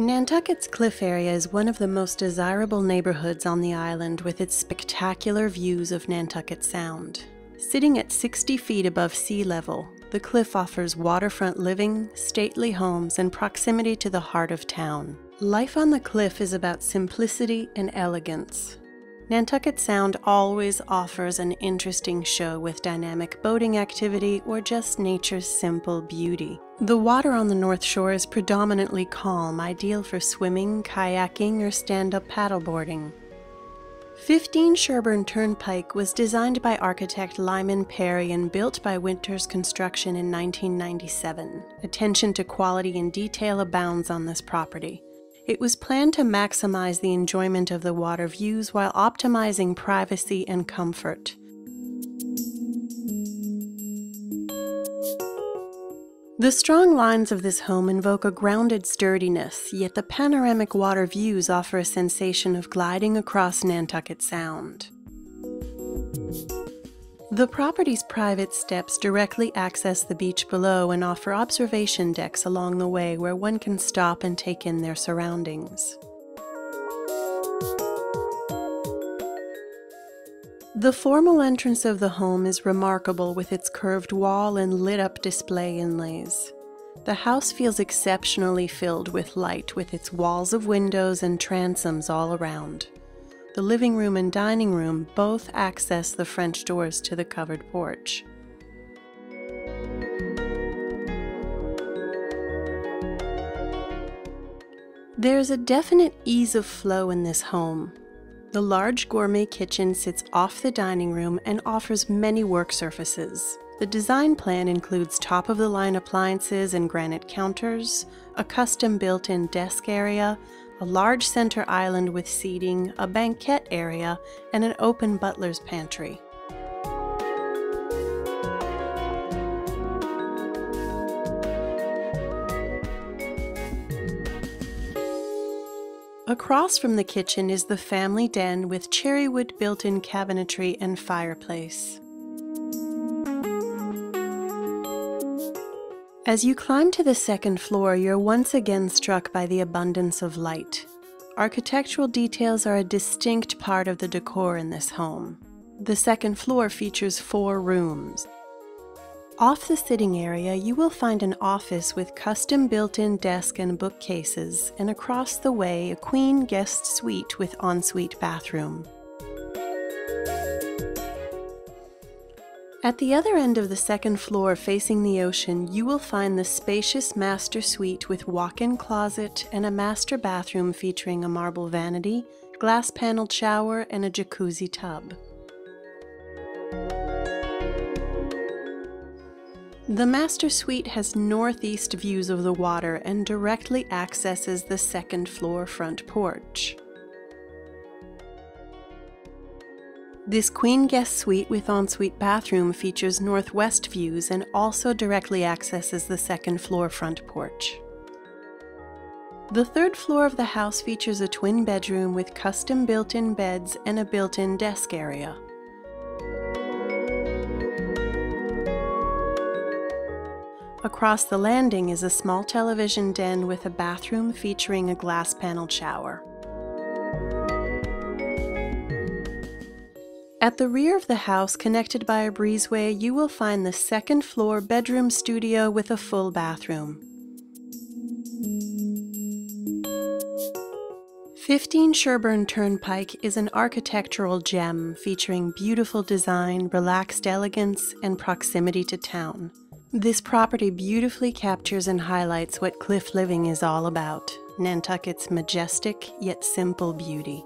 Nantucket's Cliff area is one of the most desirable neighborhoods on the island with its spectacular views of Nantucket Sound. Sitting at 60 feet above sea level, the cliff offers waterfront living, stately homes, and proximity to the heart of town. Life on the cliff is about simplicity and elegance. Nantucket Sound always offers an interesting show with dynamic boating activity or just nature's simple beauty. The water on the North Shore is predominantly calm, ideal for swimming, kayaking, or stand up paddleboarding. 15 Sherburne Turnpike was designed by architect Lyman Perry and built by Winters Construction in 1997. Attention to quality and detail abounds on this property. It was planned to maximize the enjoyment of the water views while optimizing privacy and comfort. The strong lines of this home invoke a grounded sturdiness, yet the panoramic water views offer a sensation of gliding across Nantucket Sound. The property's private steps directly access the beach below and offer observation decks along the way where one can stop and take in their surroundings. The formal entrance of the home is remarkable with its curved wall and lit up display inlays. The house feels exceptionally filled with light with its walls of windows and transoms all around. The living room and dining room both access the French doors to the covered porch. There's a definite ease of flow in this home, the large gourmet kitchen sits off the dining room and offers many work surfaces. The design plan includes top of the line appliances and granite counters, a custom built in desk area, a large center island with seating, a banquette area, and an open butler's pantry. Across from the kitchen is the family den with cherrywood built in cabinetry and fireplace. As you climb to the second floor, you're once again struck by the abundance of light. Architectural details are a distinct part of the decor in this home. The second floor features four rooms. Off the sitting area, you will find an office with custom built-in desk and bookcases, and across the way, a queen guest suite with ensuite bathroom. At the other end of the second floor facing the ocean, you will find the spacious master suite with walk-in closet and a master bathroom featuring a marble vanity, glass-paneled shower, and a jacuzzi tub. The master suite has northeast views of the water and directly accesses the second floor front porch. This queen guest suite with ensuite bathroom features northwest views and also directly accesses the second floor front porch. The third floor of the house features a twin bedroom with custom built-in beds and a built-in desk area. Across the landing is a small television den with a bathroom featuring a glass paneled shower. At the rear of the house, connected by a breezeway, you will find the second floor bedroom studio with a full bathroom. 15 Sherburne Turnpike is an architectural gem featuring beautiful design, relaxed elegance, and proximity to town. This property beautifully captures and highlights what cliff living is all about Nantucket's majestic yet simple beauty.